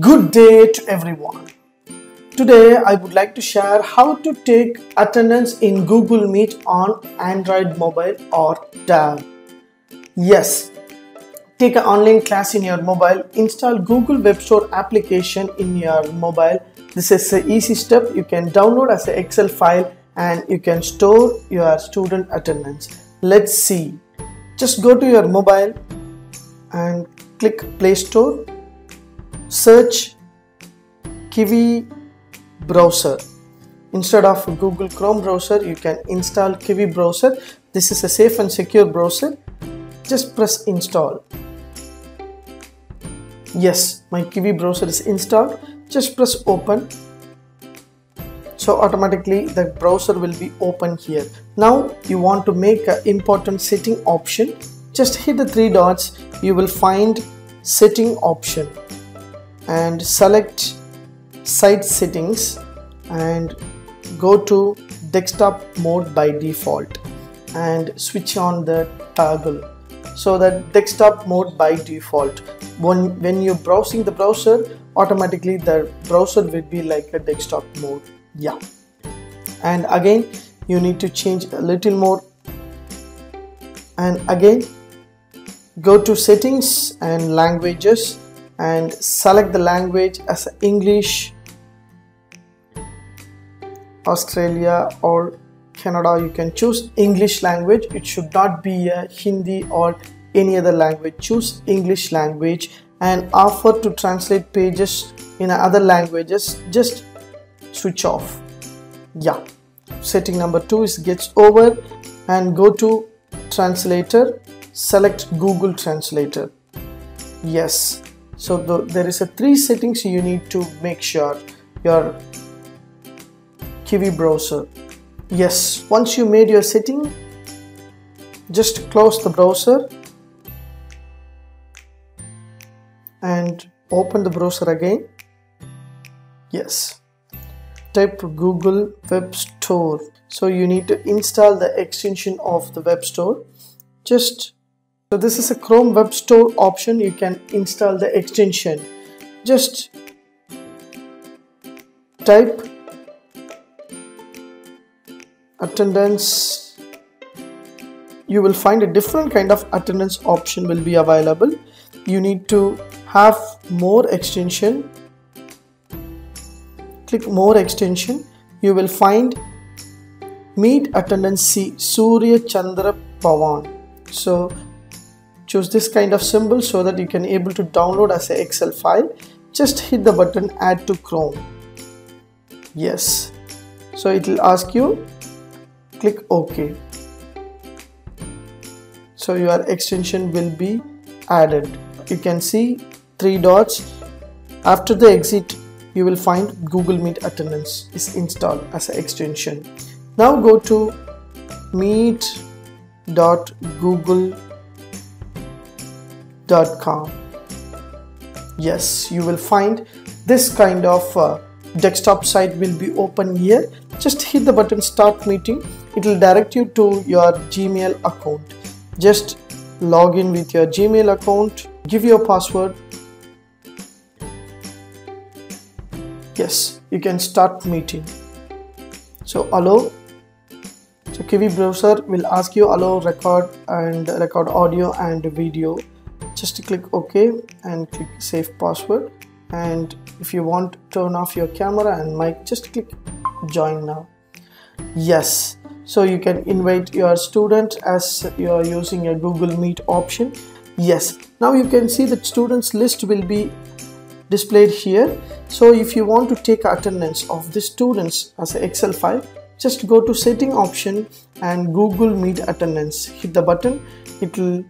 Good day to everyone. Today I would like to share how to take attendance in Google Meet on Android mobile or tab. Yes, take an online class in your mobile, install Google Web Store application in your mobile. This is an easy step. You can download as an Excel file and you can store your student attendance. Let's see. Just go to your mobile and click Play Store search Kiwi browser. Instead of Google Chrome browser you can install Kiwi browser. This is a safe and secure browser. Just press install. Yes my Kiwi browser is installed. Just press open. So automatically the browser will be open here. Now you want to make an important setting option. Just hit the three dots. You will find setting option and select site settings and go to desktop mode by default and switch on the toggle. So that desktop mode by default. When when you're browsing the browser automatically the browser will be like a desktop mode. Yeah. And again you need to change a little more. And again go to settings and languages and select the language as English, Australia or Canada. You can choose English language. It should not be a Hindi or any other language. Choose English language and offer to translate pages in other languages. Just switch off. Yeah. Setting number two is gets over and go to translator. Select Google Translator. Yes so the, there is a three settings you need to make sure your kiwi browser. Yes once you made your setting just close the browser and open the browser again. Yes. Type google web store. So you need to install the extension of the web store. Just so this is a Chrome Web Store option. You can install the extension. Just type attendance. You will find a different kind of attendance option will be available. You need to have more extension. Click more extension. You will find meet attendance C Surya Chandra. So choose this kind of symbol so that you can able to download as a excel file. Just hit the button add to chrome. Yes. So it will ask you click ok. So your extension will be added. You can see three dots. After the exit you will find google meet attendance is installed as an extension. Now go to meet.google Yes, you will find this kind of uh, desktop site will be open here. Just hit the button start meeting. It will direct you to your Gmail account. Just log in with your Gmail account, give your password. Yes, you can start meeting. So allow so Kiwi browser will ask you allow record and record audio and video just click ok and click save password. And if you want to turn off your camera and mic just click join now. Yes. So you can invite your student as you are using a google meet option. Yes. Now you can see that students list will be displayed here. So if you want to take attendance of the students as an excel file just go to setting option and google meet attendance. Hit the button. It will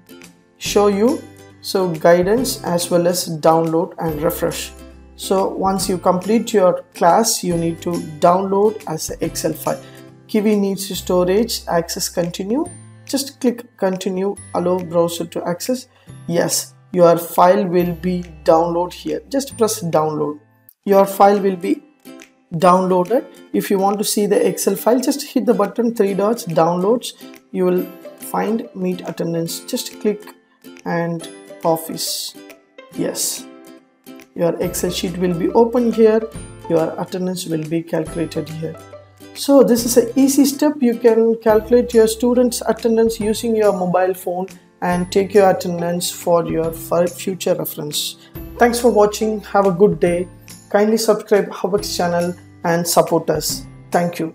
show you so guidance as well as download and refresh. So once you complete your class you need to download as an excel file. Kiwi needs storage access continue. Just click continue allow browser to access. Yes your file will be download here. Just press download. Your file will be downloaded. If you want to see the excel file just hit the button three dots downloads. You will find meet attendance. Just click and office. Yes. Your excel sheet will be open here. Your attendance will be calculated here. So this is an easy step. You can calculate your students attendance using your mobile phone and take your attendance for your future reference. Thanks for watching. Have a good day. Kindly subscribe HowXT channel and support us. Thank you